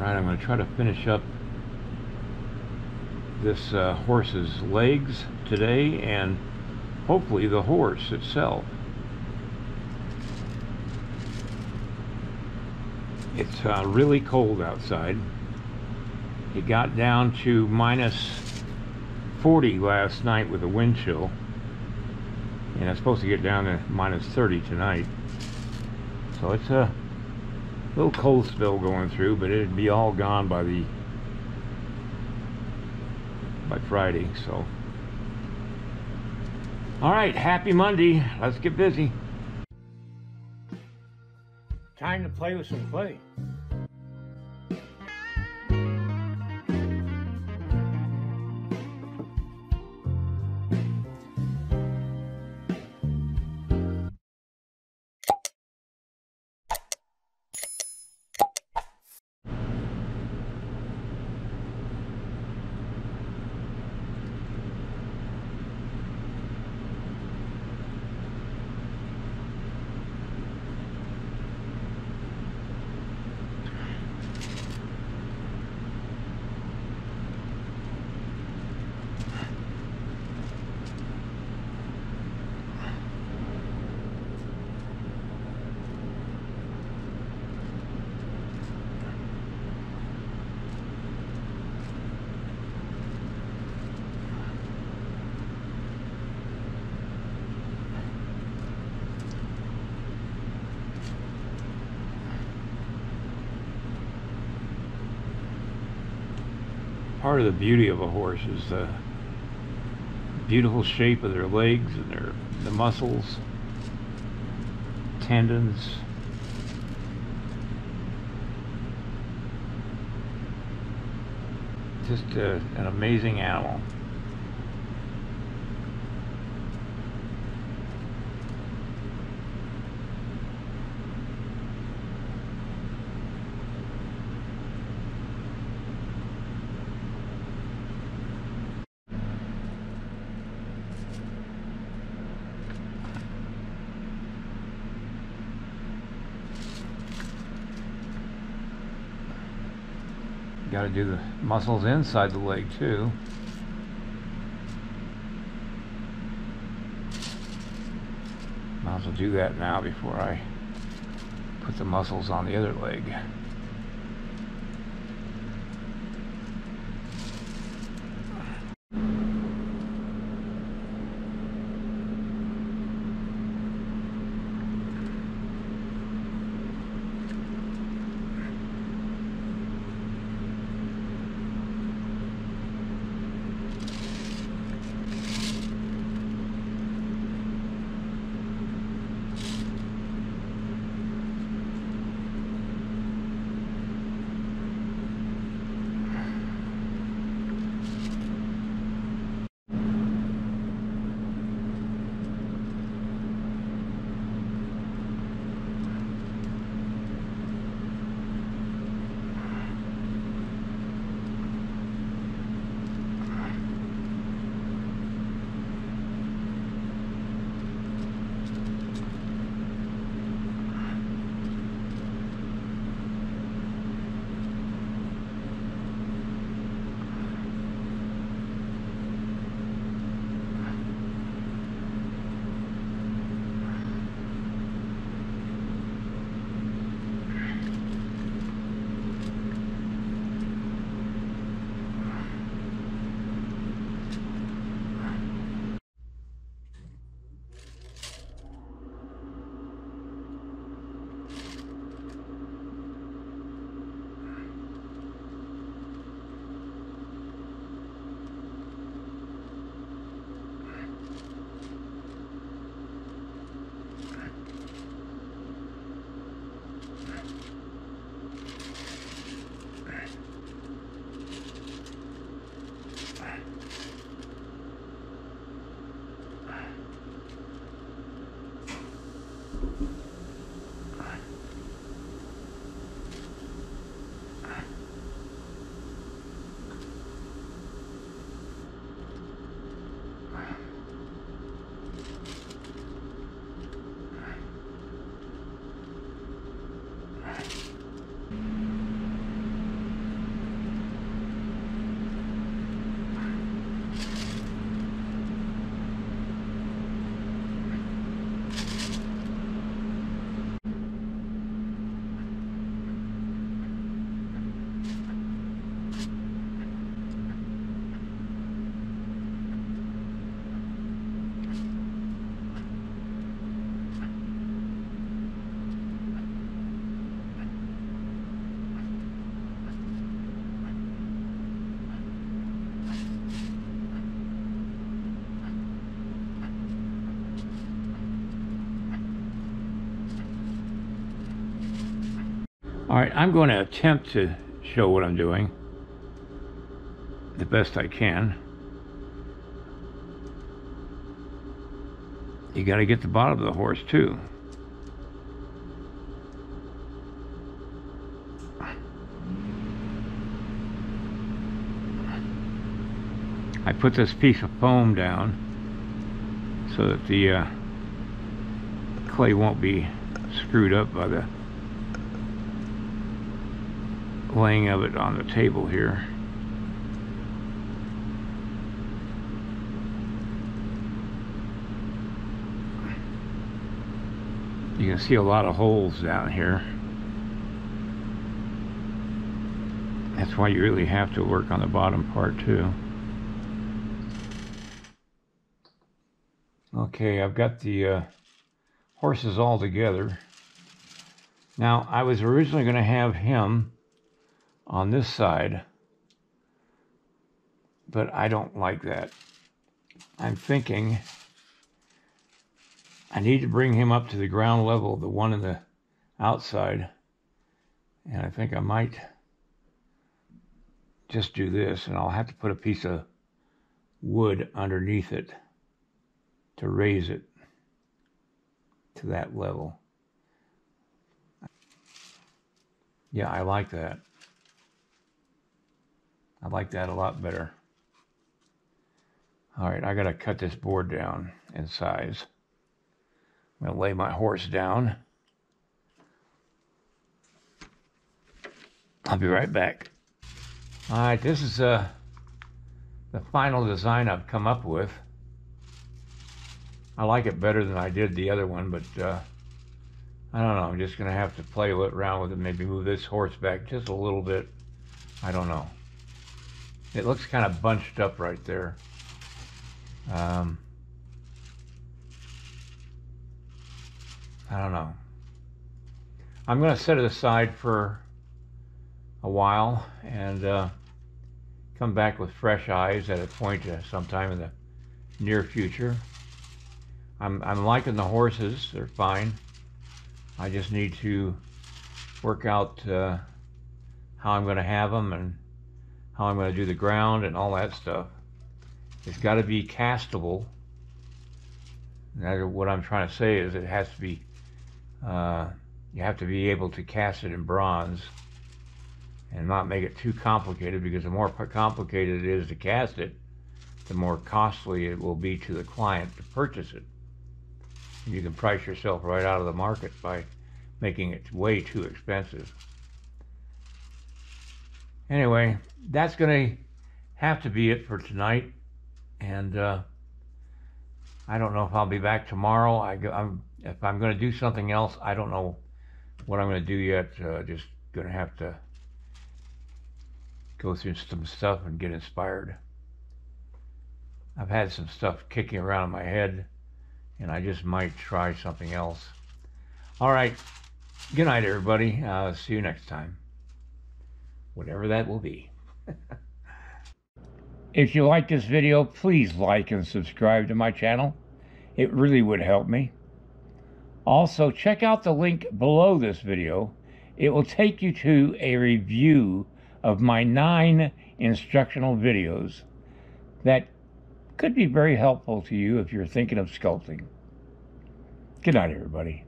Alright, I'm going to try to finish up this uh, horse's legs today and hopefully the horse itself. It's uh, really cold outside. It got down to minus 40 last night with a wind chill. And it's supposed to get down to minus 30 tonight. So it's a little cold spell going through, but it'd be all gone by the by Friday, so. All right, happy Monday. Let's get busy. Time to play with some clay. Part of the beauty of a horse is the beautiful shape of their legs and their the muscles, tendons. Just uh, an amazing animal. Got to do the muscles inside the leg too. Might as well do that now before I put the muscles on the other leg. All right, I'm going to attempt to show what I'm doing the best I can. You got to get the bottom of the horse too. I put this piece of foam down so that the uh, clay won't be screwed up by the laying of it on the table here. You can see a lot of holes down here. That's why you really have to work on the bottom part too. Okay, I've got the uh, horses all together. Now, I was originally going to have him on this side, but I don't like that. I'm thinking I need to bring him up to the ground level, the one in the outside, and I think I might just do this, and I'll have to put a piece of wood underneath it to raise it to that level. Yeah, I like that. I like that a lot better. All right, I got to cut this board down in size. I'm going to lay my horse down. I'll be right back. All right, this is uh, the final design I've come up with. I like it better than I did the other one, but uh, I don't know. I'm just going to have to play around with it. Maybe move this horse back just a little bit. I don't know. It looks kind of bunched up right there. Um, I don't know. I'm going to set it aside for a while and uh, come back with fresh eyes at a point uh, sometime in the near future. I'm, I'm liking the horses. They're fine. I just need to work out uh, how I'm going to have them and how I'm going to do the ground and all that stuff. It's got to be castable. what I'm trying to say is it has to be, uh, you have to be able to cast it in bronze and not make it too complicated because the more complicated it is to cast it, the more costly it will be to the client to purchase it. You can price yourself right out of the market by making it way too expensive. Anyway, that's going to have to be it for tonight. And uh, I don't know if I'll be back tomorrow. I, am if I'm going to do something else, I don't know what I'm going to do yet. Uh, just going to have to go through some stuff and get inspired. I've had some stuff kicking around in my head, and I just might try something else. All right. Good night, everybody. Uh, see you next time whatever that will be. if you like this video, please like and subscribe to my channel. It really would help me. Also, check out the link below this video. It will take you to a review of my nine instructional videos that could be very helpful to you if you're thinking of sculpting. Good night, everybody.